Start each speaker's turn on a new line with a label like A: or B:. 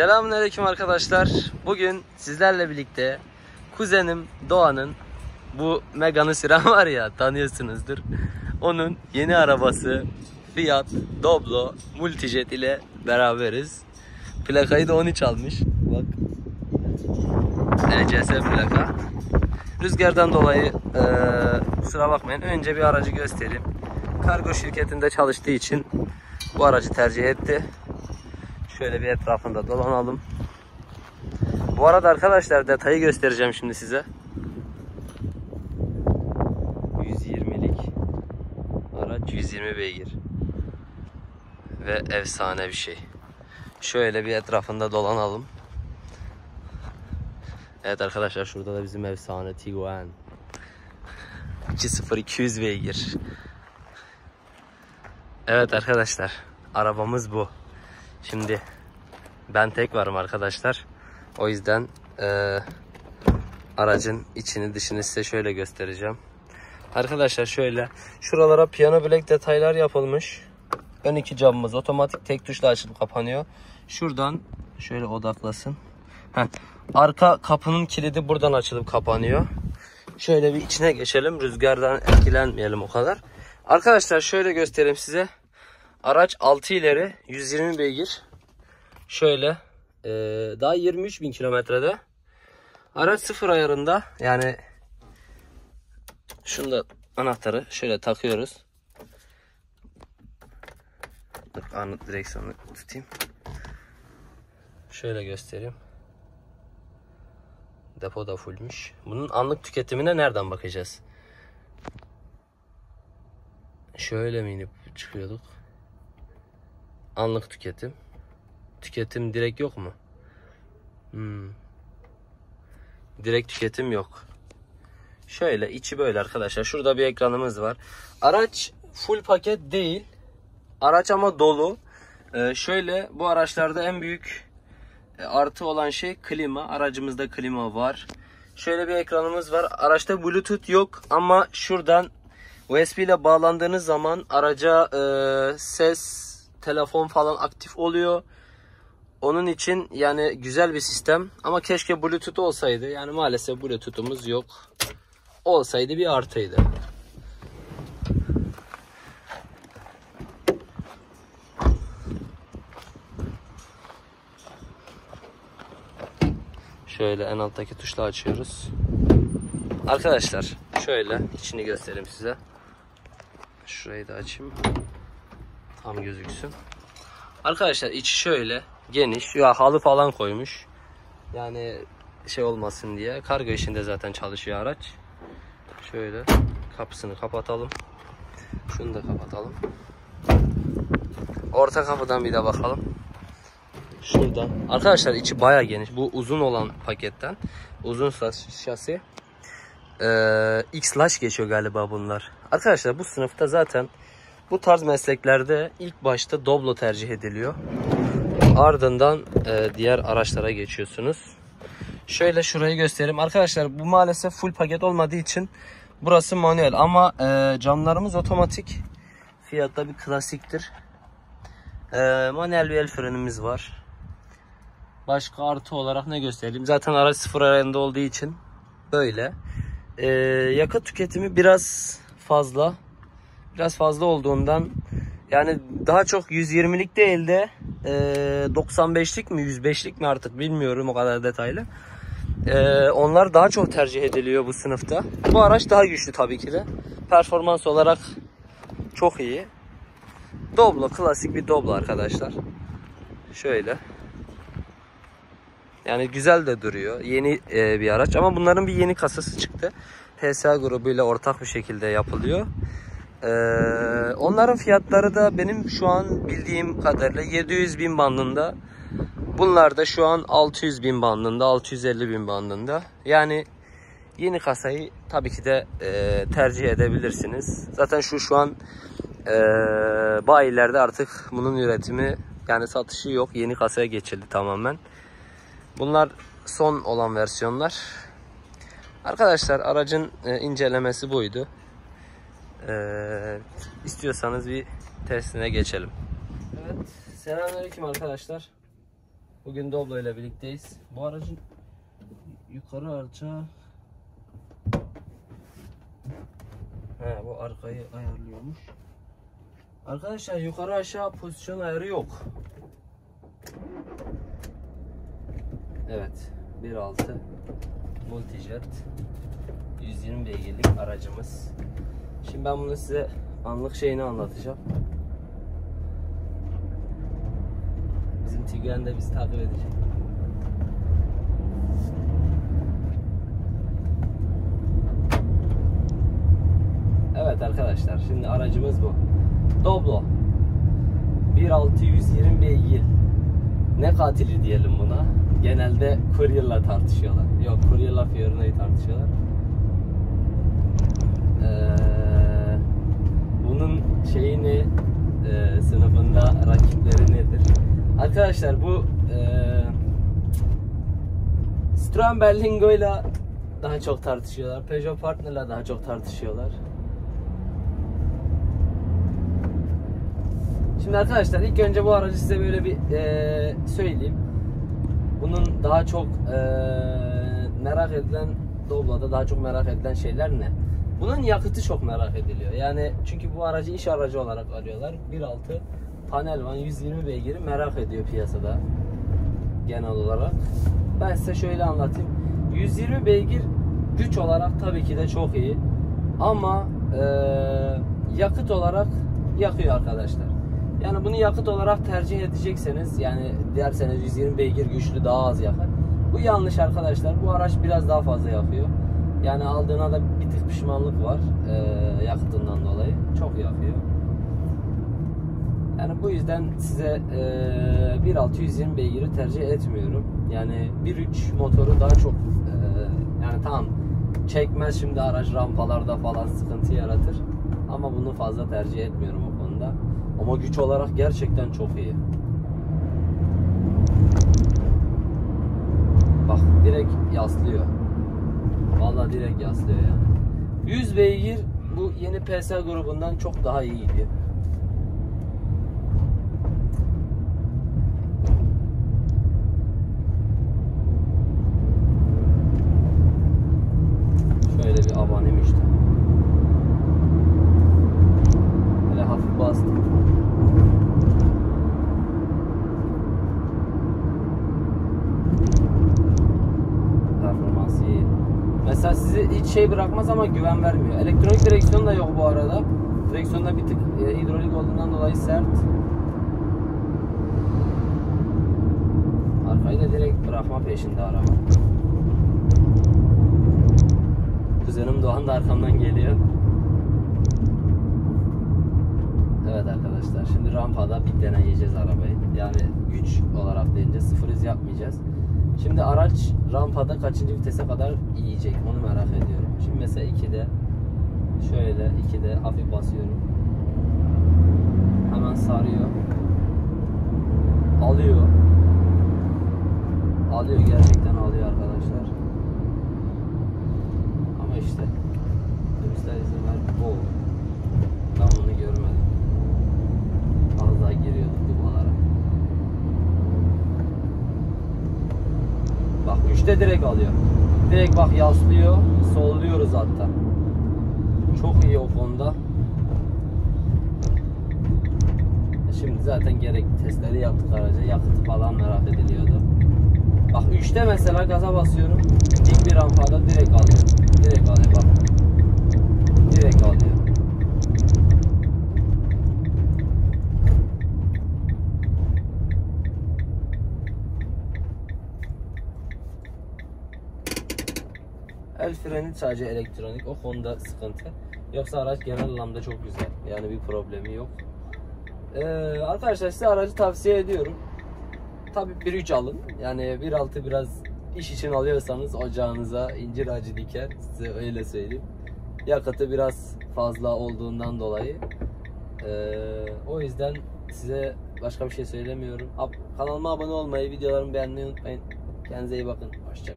A: Selamünaleyküm arkadaşlar. Bugün sizlerle birlikte kuzenim Doğan'ın bu Megane Siren var ya tanıyorsunuzdur. Onun yeni arabası Fiat Doblo Multijet ile beraberiz. Plakayı da 13 almış. Bak. ECS plaka. Rüzgardan dolayı eee kusura bakmayın. Önce bir aracı göstereyim. Kargo şirketinde çalıştığı için bu aracı tercih etti. Şöyle bir etrafında dolanalım. Bu arada arkadaşlar detayı göstereceğim şimdi size. 120'lik araç 120 beygir. Ve efsane bir şey. Şöyle bir etrafında dolanalım. Evet arkadaşlar şurada da bizim efsane Tiguan. 2.0 200 beygir. Evet arkadaşlar arabamız bu. Şimdi ben tek varım arkadaşlar. O yüzden eee, aracın içini dışını size şöyle göstereceğim. Arkadaşlar şöyle şuralara piyano black detaylar yapılmış. Ön iki camımız otomatik tek tuşla açılıp kapanıyor. Şuradan şöyle odaklasın. Heh, arka kapının kilidi buradan açılıp kapanıyor. Şöyle bir içine geçelim. Rüzgardan etkilenmeyelim o kadar. Arkadaşlar şöyle göstereyim size. Araç 6 ileri 120 beygir. Şöyle e, daha 23 bin kilometrede. Araç sıfır ayarında yani şunda anahtarı şöyle takıyoruz. Dur anlık direksiyonu tutayım. Şöyle göstereyim. Depo da fullmüş. Bunun anlık tüketimine nereden bakacağız? Şöyle mi inip çıkıyorduk? Anlık tüketim. Tüketim direkt yok mu? Hmm. Direkt tüketim yok. Şöyle içi böyle arkadaşlar. Şurada bir ekranımız var. Araç full paket değil. Araç ama dolu. Ee, şöyle bu araçlarda en büyük e, artı olan şey klima. Aracımızda klima var. Şöyle bir ekranımız var. Araçta bluetooth yok ama şuradan USB ile bağlandığınız zaman araca e, ses, telefon falan aktif oluyor. Onun için yani güzel bir sistem ama keşke bluetooth olsaydı. Yani maalesef bluetooth'umuz yok. Olsaydı bir artıydı. Şöyle en alttaki tuşla açıyoruz. Arkadaşlar şöyle içini göstereyim size. Şurayı da açayım. Tam gözüksün. Arkadaşlar içi şöyle geniş. Ya halı falan koymuş. Yani şey olmasın diye. Kargo işinde zaten çalışıyor araç. Şöyle kapısını kapatalım. Şunu da kapatalım. Orta kapıdan bir de bakalım. Şuradan. Arkadaşlar içi baya geniş. Bu uzun olan paketten. Uzun şasi. Ee, X-Lash geçiyor galiba bunlar. Arkadaşlar bu sınıfta zaten bu tarz mesleklerde ilk başta Doblo tercih ediliyor. Ardından e, diğer araçlara geçiyorsunuz. Şöyle şurayı göstereyim. Arkadaşlar bu maalesef full paket olmadığı için burası manuel ama e, camlarımız otomatik. Fiyatta bir klasiktir. E, manuel bir el frenimiz var. Başka artı olarak ne göstereyim? Zaten araç sıfır ayarında olduğu için böyle. E, yakıt tüketimi biraz fazla. Biraz fazla olduğundan yani daha çok 120'lik değil de e, 95'lik mi 105'lik mi artık bilmiyorum o kadar detaylı. E, onlar daha çok tercih ediliyor bu sınıfta. Bu araç daha güçlü tabii ki de. Performans olarak çok iyi. Doblo klasik bir Doblo arkadaşlar. Şöyle. Yani güzel de duruyor. Yeni e, bir araç ama bunların bir yeni kasası çıktı. PSA grubuyla ortak bir şekilde yapılıyor. Ee, onların fiyatları da benim şu an bildiğim kadarıyla 700 bin bandında. Bunlar da şu an 600 bin bandında, 650 bin bandında. Yani yeni kasayı tabii ki de e, tercih edebilirsiniz. Zaten şu şu an e, bayilerde artık bunun üretimi yani satışı yok. Yeni kasaya geçildi tamamen. Bunlar son olan versiyonlar. Arkadaşlar aracın e, incelemesi buydu. Ee, istiyorsanız bir testine geçelim. Evet. Selamünaleyküm arkadaşlar. Bugün Doblo ile birlikteyiz. Bu aracın yukarı arça He, bu arkayı ayarlıyormuş. Arkadaşlar yukarı aşağı pozisyon ayarı yok. Evet. 1.6 Multijet 120 beygirlik aracımız. Şimdi ben bunu size anlık şeyini anlatacağım. Bizim Tiguan de bizi takip edecek. Evet arkadaşlar şimdi aracımız bu. Doblo 1620 beygir. Ne katili diyelim buna? Genelde Courier'la tartışıyorlar. Yok Courier'la Fiorina'yı tartışıyorlar. Ee, bunun şeyini e, sınıfında rakipleri nedir? Arkadaşlar bu e, Citroen Berlingo ile daha çok tartışıyorlar. Peugeot Partner'la daha çok tartışıyorlar. Şimdi arkadaşlar ilk önce bu aracı size böyle bir e, söyleyeyim. Bunun daha çok e, merak edilen Doblo'da daha çok merak edilen şeyler ne? Bunun yakıtı çok merak ediliyor. Yani çünkü bu aracı iş aracı olarak arıyorlar. 1.6 panel van 120 beygiri merak ediyor piyasada genel olarak. Ben size şöyle anlatayım. 120 beygir güç olarak tabii ki de çok iyi. Ama e, yakıt olarak yakıyor arkadaşlar. Yani bunu yakıt olarak tercih edecekseniz yani derseniz 120 beygir güçlü daha az yakar. Bu yanlış arkadaşlar. Bu araç biraz daha fazla yakıyor. Yani aldığına da tık pişmanlık var e, yakıtından dolayı. Çok yakıyor. Yani bu yüzden size e, 1.620 beygiri tercih etmiyorum. Yani 1.3 motoru daha çok e, yani tamam çekmez şimdi araç rampalarda falan sıkıntı yaratır. Ama bunu fazla tercih etmiyorum o konuda. Ama güç olarak gerçekten çok iyi. Bak direkt yaslıyor. Vallahi direkt yaslıyor yani. 100 beygir bu yeni PS grubundan çok daha iyi gidiyor. Şöyle bir abanayım işte. Böyle hafif bastım. Performansı iyi. Mesela sizi hiç şey bırakmaz ama güven vermiyor. Elektronik direksiyon da yok bu arada. Direksiyonda bir tık e, hidrolik olduğundan dolayı sert. Arkayı da direkt bırakma peşinde araba. Kuzenim Doğan da arkamdan geliyor. Evet arkadaşlar şimdi rampada bir deneyeceğiz arabayı. Yani güç olarak deyince sıfır hız yapmayacağız. Şimdi araç rampada kaçıncı vitese kadar yiyecek onu merak ediyorum. Şimdi mesela 2'de şöyle 2'de hafif basıyorum. Hemen sarıyor. Alıyor. Alıyor gerçekten alıyor arkadaşlar. Ama işte turistler izin ver. Oo. Ben bunu görmedim. Az daha giriyorduk dubalara. 3'te direkt alıyor. Direkt bak yaslıyor. Solluyoruz hatta. Çok iyi o konuda. Şimdi zaten gerekli testleri yaptık araca. Yakıtı falan merak ediliyordu. Bak 3'te mesela gaza basıyorum. Dik bir rampada direkt alıyor. Direkt alıyor bak. Direkt alıyor. El freni sadece elektronik. O konuda sıkıntı. Yoksa araç genel anlamda çok güzel. Yani bir problemi yok. Ee, arkadaşlar size aracı tavsiye ediyorum. Tabii 1.3 alın. Yani 1.6 biraz iş için alıyorsanız ocağınıza incir ağacı diker. Size öyle söyleyeyim. Yakıtı biraz fazla olduğundan dolayı. Ee, o yüzden size başka bir şey söylemiyorum. Kanalıma abone olmayı, videolarımı beğenmeyi unutmayın. Kendinize iyi bakın. Hoşçakalın.